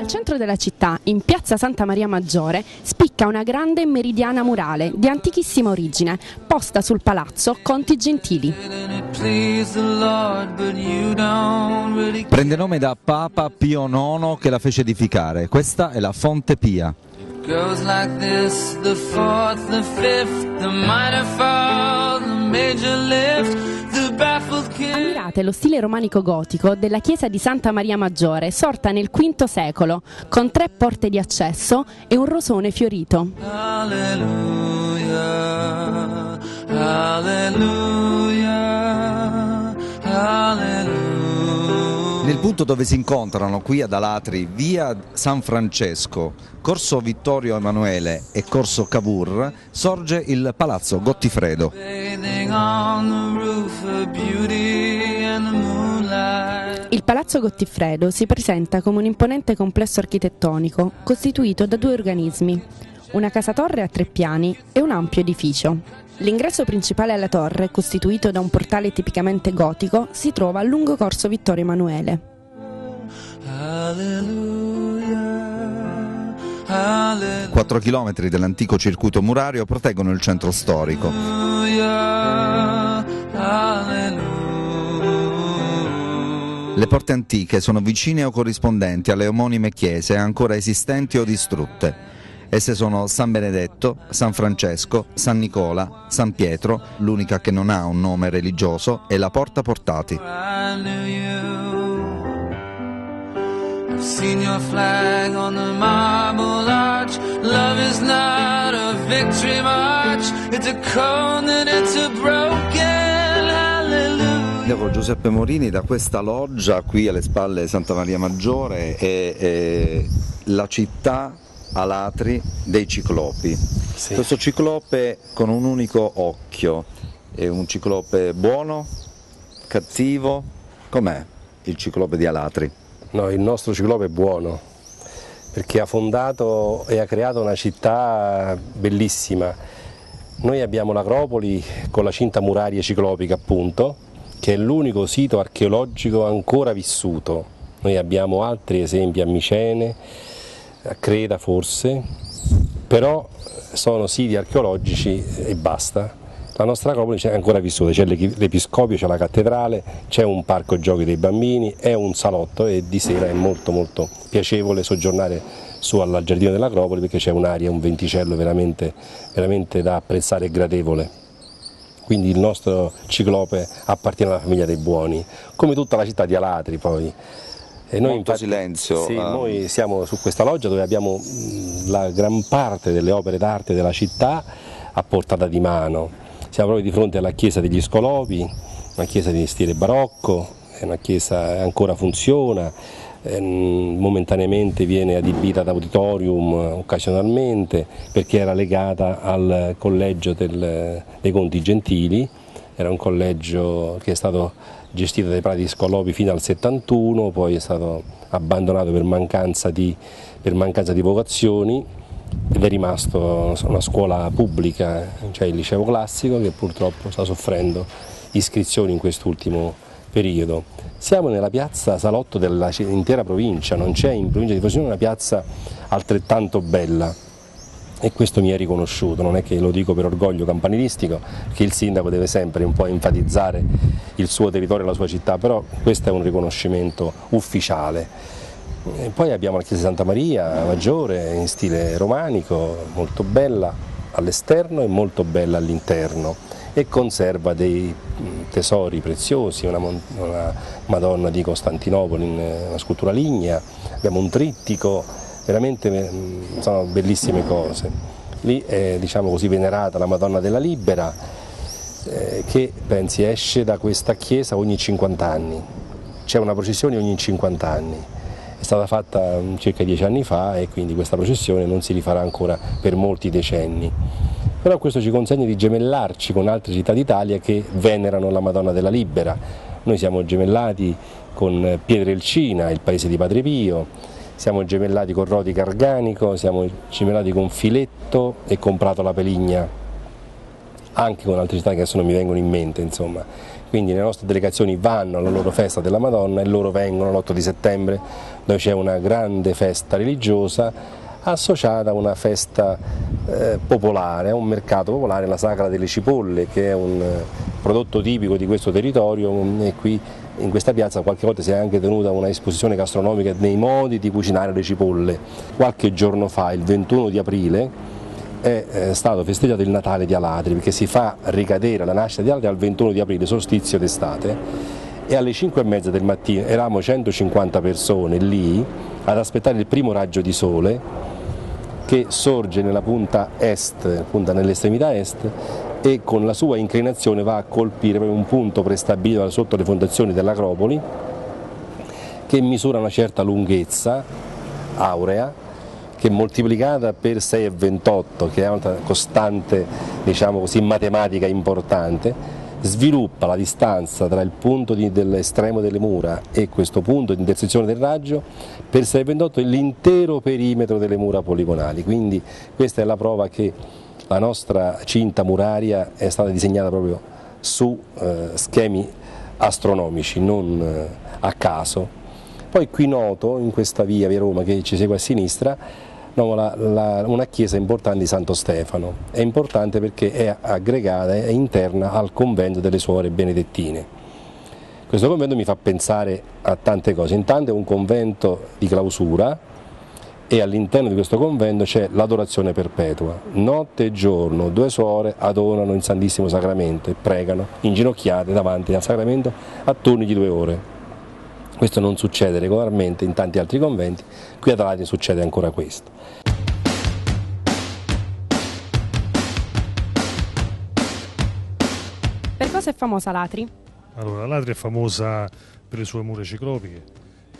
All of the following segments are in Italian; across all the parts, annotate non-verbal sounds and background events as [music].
Al centro della città, in piazza Santa Maria Maggiore, spicca una grande meridiana murale di antichissima origine, posta sul palazzo Conti Gentili. Prende nome da Papa Pio IX che la fece edificare. Questa è la Fonte Pia. The Ammirate lo stile romanico gotico della chiesa di Santa Maria Maggiore, sorta nel V secolo, con tre porte di accesso e un rosone fiorito. Alleluia, alleluia, alleluia. Punto dove si incontrano qui ad Alatri via San Francesco, corso Vittorio Emanuele e corso Cavour sorge il palazzo Gottifredo. Il palazzo Gottifredo si presenta come un imponente complesso architettonico costituito da due organismi, una casa torre a tre piani e un ampio edificio. L'ingresso principale alla torre, costituito da un portale tipicamente gotico, si trova a lungo corso Vittorio Emanuele. Quattro chilometri dell'antico circuito murario proteggono il centro storico. Le porte antiche sono vicine o corrispondenti alle omonime chiese ancora esistenti o distrutte. Esse sono San Benedetto, San Francesco, San Nicola, San Pietro, l'unica che non ha un nome religioso, e la Porta Portati. Seen your flag on the marble arch. Love is not a victory march. It's a cold and it's a broken hallelujah. Devo Giuseppe Morini da questa loggia qui alle spalle di Santa Maria Maggiore e, e la città alatri dei ciclopi. Sì. Questo ciclope con un unico occhio, è un ciclope buono, cattivo, com'è il ciclope di Alatri? No, il nostro ciclope è buono, perché ha fondato e ha creato una città bellissima. Noi abbiamo l'Acropoli con la cinta muraria ciclopica appunto, che è l'unico sito archeologico ancora vissuto. Noi abbiamo altri esempi a Micene, a Creta forse, però sono siti archeologici e basta. La nostra Acropoli c'è ancora vissuta, c'è l'Episcopio, c'è la cattedrale, c'è un parco giochi dei bambini, è un salotto e di sera è molto molto piacevole soggiornare su al giardino dell'Acropoli perché c'è un'aria, un venticello veramente, veramente da apprezzare e gradevole. Quindi il nostro ciclope appartiene alla famiglia dei buoni, come tutta la città di Alatri poi. E noi Molto infatti, silenzio. Sì, uh... noi siamo su questa loggia dove abbiamo la gran parte delle opere d'arte della città a portata di mano. Siamo proprio di fronte alla chiesa degli Scolopi, una chiesa di stile barocco, è una chiesa che ancora funziona, momentaneamente viene adibita ad auditorium occasionalmente perché era legata al collegio del, dei Conti Gentili, era un collegio che è stato gestita dai Prati Scolopi fino al 71, poi è stato abbandonato per mancanza di, per mancanza di vocazioni ed è rimasto una scuola pubblica, cioè il liceo classico che purtroppo sta soffrendo iscrizioni in quest'ultimo periodo. Siamo nella piazza Salotto dell'intera provincia, non c'è in provincia di Frosinone una piazza altrettanto bella e questo mi è riconosciuto, non è che lo dico per orgoglio campanilistico, che il sindaco deve sempre un po' enfatizzare il suo territorio e la sua città, però questo è un riconoscimento ufficiale. E poi abbiamo la chiesa di Santa Maria Maggiore in stile romanico, molto bella all'esterno e molto bella all'interno. E conserva dei tesori preziosi, una, una Madonna di Costantinopoli, una scultura lignea, abbiamo un trittico veramente mm, sono bellissime cose. Lì è diciamo così, venerata la Madonna della Libera eh, che pensi esce da questa chiesa ogni 50 anni, c'è una processione ogni 50 anni, è stata fatta mm, circa dieci anni fa e quindi questa processione non si rifarà ancora per molti decenni. Però questo ci consegna di gemellarci con altre città d'Italia che venerano la Madonna della Libera. Noi siamo gemellati con Pietrelcina, il paese di Padre Pio, siamo gemellati con Rodi Garganico, siamo gemellati con Filetto e con Prato La Peligna, anche con altre città che adesso non mi vengono in mente, insomma, quindi le nostre delegazioni vanno alla loro festa della Madonna e loro vengono l'8 di settembre dove c'è una grande festa religiosa associata a una festa eh, popolare, a un mercato popolare, la Sacra delle Cipolle che è un eh, prodotto tipico di questo territorio e qui in questa piazza qualche volta si è anche tenuta una esposizione gastronomica dei modi di cucinare le cipolle. Qualche giorno fa, il 21 di aprile, è eh, stato festeggiato il Natale di Alatri perché si fa ricadere la nascita di Alatri al 21 di aprile, solstizio d'estate e alle 5 e mezza del mattino eravamo 150 persone lì ad aspettare il primo raggio di sole che sorge nella punta est, punta nell'estremità est e con la sua inclinazione va a colpire un punto prestabilito sotto le fondazioni dell'Acropoli che misura una certa lunghezza aurea che moltiplicata per 6,28 che è una costante diciamo così, matematica importante sviluppa la distanza tra il punto dell'estremo delle mura e questo punto di intersezione del raggio per 6,28 l'intero perimetro delle mura poligonali, quindi questa è la prova che la nostra cinta muraria è stata disegnata proprio su eh, schemi astronomici, non eh, a caso. Poi qui noto, in questa via, via Roma che ci segue a sinistra, no, la, la, una chiesa importante di Santo Stefano. È importante perché è aggregata, è interna al convento delle suore benedettine. Questo convento mi fa pensare a tante cose, intanto è un convento di clausura e all'interno di questo convento c'è l'adorazione perpetua. Notte e giorno due suore adorano il Santissimo Sacramento e pregano inginocchiate davanti al Sacramento a turni di due ore. Questo non succede regolarmente in tanti altri conventi, qui ad Alatri succede ancora questo. Per cosa è famosa Latri? Allora, Latri è famosa per le sue mura ciclopiche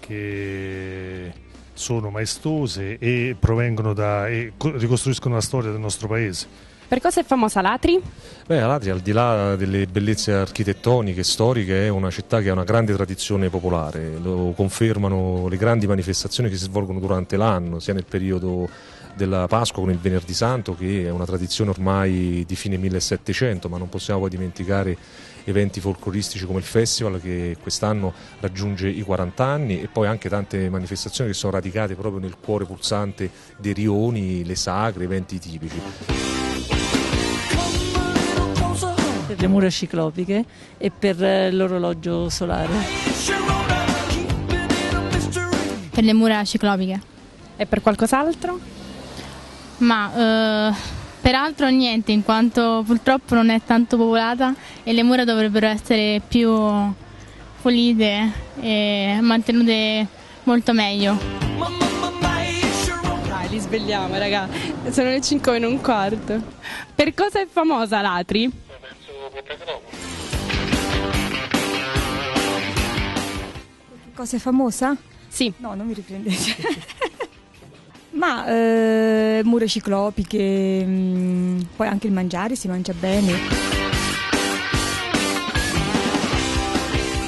che sono maestose e provengono da e ricostruiscono la storia del nostro paese. Per cosa è famosa Latri? Beh, Latri al di là delle bellezze architettoniche e storiche è una città che ha una grande tradizione popolare, lo confermano le grandi manifestazioni che si svolgono durante l'anno, sia nel periodo della Pasqua con il Venerdì Santo che è una tradizione ormai di fine 1700, ma non possiamo poi dimenticare eventi folcloristici come il festival che quest'anno raggiunge i 40 anni e poi anche tante manifestazioni che sono radicate proprio nel cuore pulsante dei rioni, le sagre, eventi tipici. Per le mura ciclopiche e per eh, l'orologio solare. Per le mura ciclopiche. E per qualcos'altro? Ma... Uh Peraltro niente, in quanto purtroppo non è tanto popolata e le mura dovrebbero essere più pulite e mantenute molto meglio. Dai, li svegliamo, raga. Sono le 5 meno un quarto. Per cosa è famosa l'Atri? Cosa è famosa? Sì. No, non mi riprendete. [laughs] Ma eh, mura ciclopiche, mh, mm, poi anche il mangiare si mangia bene.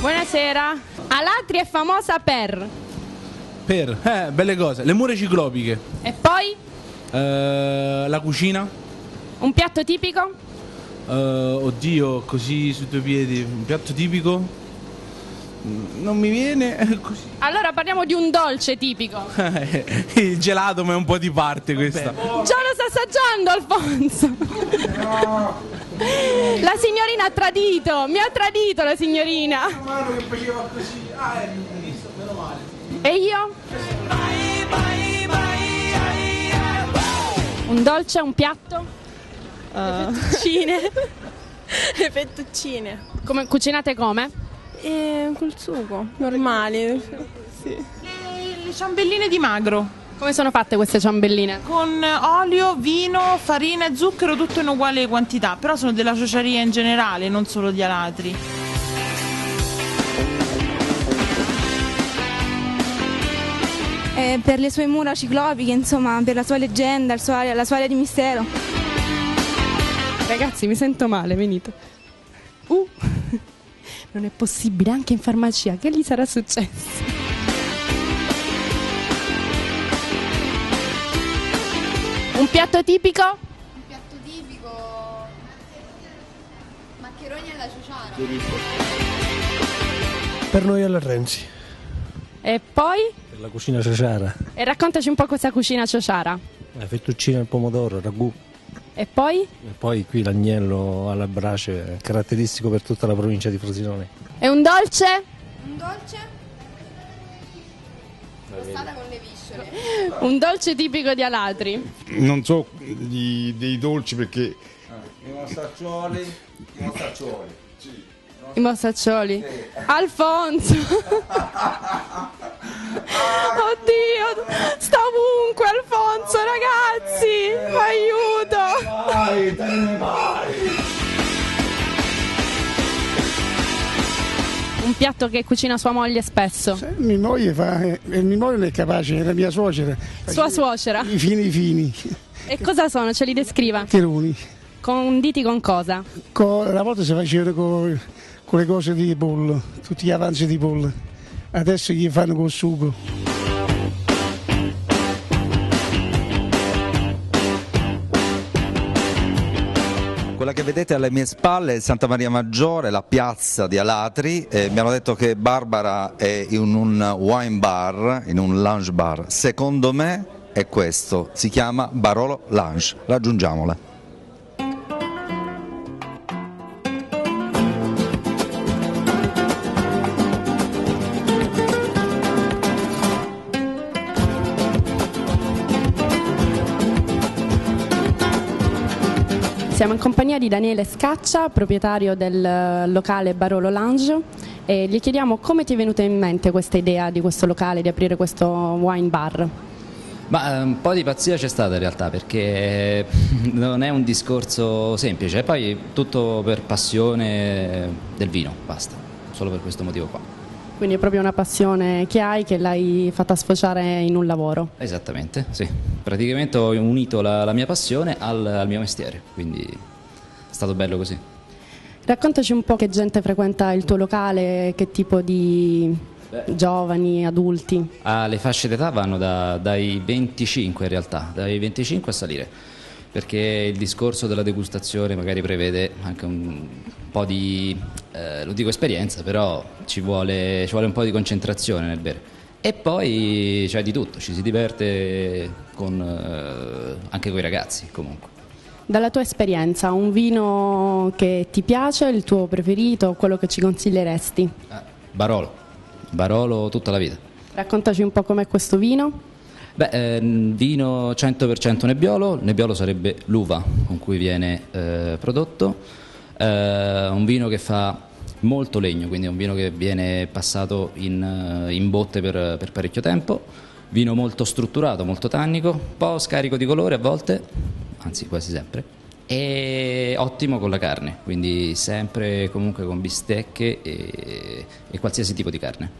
Buonasera. Alatri è famosa per? Per, eh, belle cose, le mura ciclopiche. E poi? Eh, la cucina. Un piatto tipico? Eh, oddio, così su due piedi, un piatto tipico? Non mi viene [laughs] così. Allora parliamo di un dolce tipico. [laughs] Il gelato ma è un po' di parte questa. Già lo sta assaggiando Alfonso. [laughs] La signorina ha tradito, mi ha tradito la signorina. La mano che faceva così. Ah, è visto, meno male. E io? Un dolce, un piatto? Uh. Le fettuccine. [laughs] Le fettuccine. Come, cucinate come? E col sugo, normali. Sì. Le, le ciambelline di magro. Come sono fatte queste ciambelline? Con olio, vino, farina e zucchero, tutto in uguale quantità, però sono della ciociaria in generale, non solo di alatri. Eh, per le sue mura ciclopiche, insomma, per la sua leggenda, suo, la sua area di mistero. Ragazzi, mi sento male, venite. Uh. [laughs] Non è possibile, anche in farmacia. Che gli sarà successo? Un piatto tipico? Un piatto tipico. Ma Maccheroni alla ciociara. Per noi alla Renzi. E poi? Per la cucina ciociara. E raccontaci un po' questa cucina ciociara. La fettuccina al pomodoro, ragù. E poi? E poi qui l'agnello alla brace, caratteristico per tutta la provincia di Frosinone. E un dolce? Un dolce? Crostata con le viscere. [laughs] Un dolce tipico di Alatri. Non so di- dei dolci perché I mostaccioli, i mostaccioli. I mostaccioli. Alfonso! [laughs] Oddio, sta ovunque Alfonso, ragazzi! Aiuto! Vai, te ne vai! Un piatto che cucina sua moglie spesso. Mia moglie fa, eh, mia moglie non è capace, è la mia suocera. Sua suocera. I fini fini, E cosa sono? Ce li descriva? cheruni. Conditi con cosa? Co- una volta si facevano con, con le cose di pollo, tutti gli avanzi di pollo. Adesso gli fanno col sugo. Quella che vedete alle mie spalle è Santa Maria Maggiore, la piazza di Alatri. Eh, mi hanno detto che Barbara è in un wine bar, in un lounge bar. Secondo me è questo, si chiama Barolo Lounge. Raggiungiamola. Siamo in compagnia di Daniele Scaccia, proprietario del eh, locale Barolo Lounge e gli chiediamo come ti è venuta in mente questa idea di questo locale, di aprire questo wine bar. Ma eh, un po' di pazzia c'è stata in realtà perché [laughs] non è un discorso semplice, e poi tutto per passione del vino, basta, solo per questo motivo qua. Quindi è proprio una passione che hai che l'hai fatta sfociare in un lavoro. Esattamente, sì. Praticamente ho unito la, la mia passione al, al mio mestiere, quindi è stato bello così. Raccontaci un po' che gente frequenta il tuo locale, che tipo di giovani, adulti. Ah, le fasce d'età vanno da- dai 25 in realtà, dai 25 a salire, perché il discorso della degustazione magari prevede anche un po' di, eh, lo dico esperienza, però ci vuole, ci vuole un po' di concentrazione nel bere. E poi c'è di tutto, ci si diverte con, eh, anche con i ragazzi comunque. Dalla tua esperienza, un vino che ti piace, il tuo preferito, quello che ci consiglieresti? Barolo, Barolo tutta la vita. Raccontaci un po' com'è questo vino. Beh, ehm, vino 100% nebbiolo, nebbiolo sarebbe l'uva con cui viene eh, prodotto, Eh, un vino che fa molto legno, quindi è un vino che viene passato in, eh, in botte per, per parecchio tempo, vino molto strutturato, molto tannico, un po' scarico di colore a volte, anzi quasi sempre, e ottimo con la carne, quindi sempre comunque con bistecche e, e qualsiasi tipo di carne.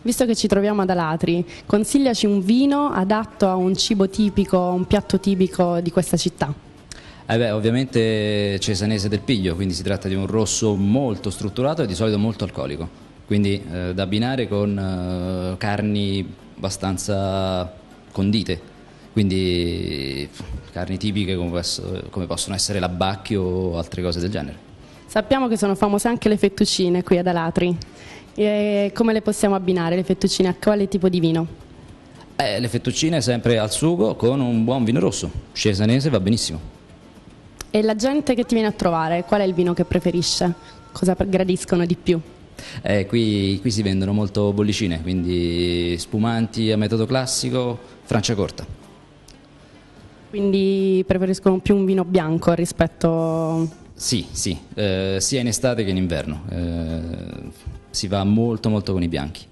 Visto che ci troviamo ad Alatri, consigliaci un vino adatto a un cibo tipico, un piatto tipico di questa città. Eh beh, ovviamente Cesanese del Piglio, quindi si tratta di un rosso molto strutturato e di solito molto alcolico, quindi eh, da abbinare con eh, carni abbastanza condite, quindi carni tipiche come, come possono essere l'abbacchio o altre cose del genere. Sappiamo che sono famose anche le fettuccine qui ad Alatri. E come le possiamo abbinare le fettuccine? A quale tipo di vino? Eh, le fettuccine sempre al sugo con un buon vino rosso, Cesanese va benissimo. E la gente che ti viene a trovare, qual è il vino che preferisce? Cosa gradiscono di più? Eh, qui, qui si vendono molto bollicine, quindi spumanti a metodo classico, Franciacorta. Quindi preferiscono più un vino bianco rispetto... Sì, sì, eh, sia in estate che in inverno. Eh, si va molto molto con i bianchi.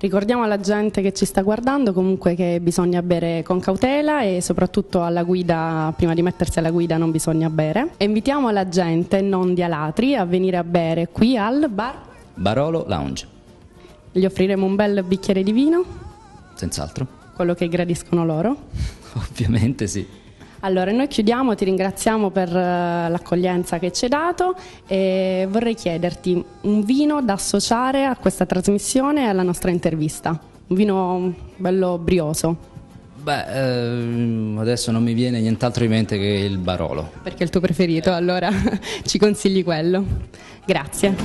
Ricordiamo alla gente che ci sta guardando comunque che bisogna bere con cautela e soprattutto alla guida, prima di mettersi alla guida non bisogna bere. E invitiamo la gente non di Alatri a venire a bere qui al bar. Barolo Lounge, Gli offriremo un bel bicchiere di vino, senz'altro. quello che gradiscono loro. [laughs] Ovviamente sì. Allora, noi chiudiamo, ti ringraziamo per eh, l'accoglienza che ci hai dato e vorrei chiederti un vino da associare a questa trasmissione e alla nostra intervista. Un vino bello brioso. Beh, ehm, adesso non mi viene nient'altro in mente che il Barolo. Perché è il tuo preferito, allora [laughs] ci consigli quello. Grazie.